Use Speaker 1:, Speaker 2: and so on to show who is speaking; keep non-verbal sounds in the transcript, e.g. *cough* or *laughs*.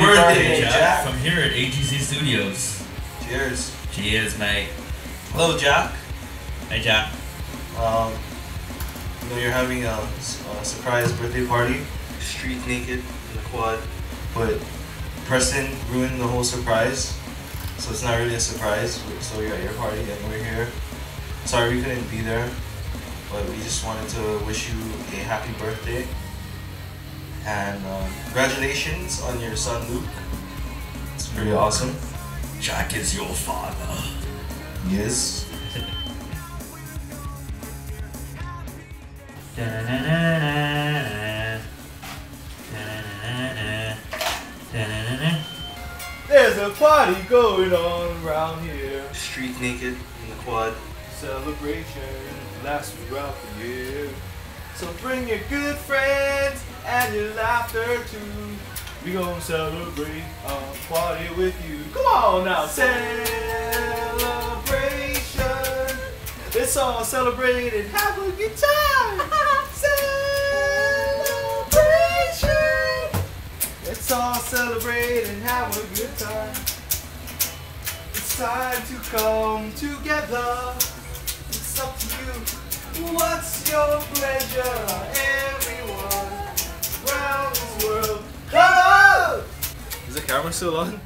Speaker 1: birthday,
Speaker 2: birthday,
Speaker 1: Jack.
Speaker 2: Jack.
Speaker 1: From here at AGC Studios.
Speaker 2: Cheers.
Speaker 1: Cheers, mate.
Speaker 2: Hello, Jack.
Speaker 1: Hey, Jack.
Speaker 2: Um, you know you're having a, a surprise birthday party, street naked in the quad, but Preston ruined the whole surprise, so it's not really a surprise. So you're at your party and we're here. Sorry we couldn't be there, but we just wanted to wish you a happy birthday and um, congratulations on your son Luke. It's pretty awesome.
Speaker 1: Jack is your father.
Speaker 2: Yes.
Speaker 3: There's a party going on around here.
Speaker 2: Street naked in the quad.
Speaker 3: Celebration lasts throughout the year. So bring your good friends and your laughter too. We gonna celebrate a party with you. Come on now, celebration. Let's all celebrate and have a good time. *laughs* celebration. Let's all celebrate and have a good time. It's time to come together. Your pleasure, everyone around this world? Come on! Is the camera still on?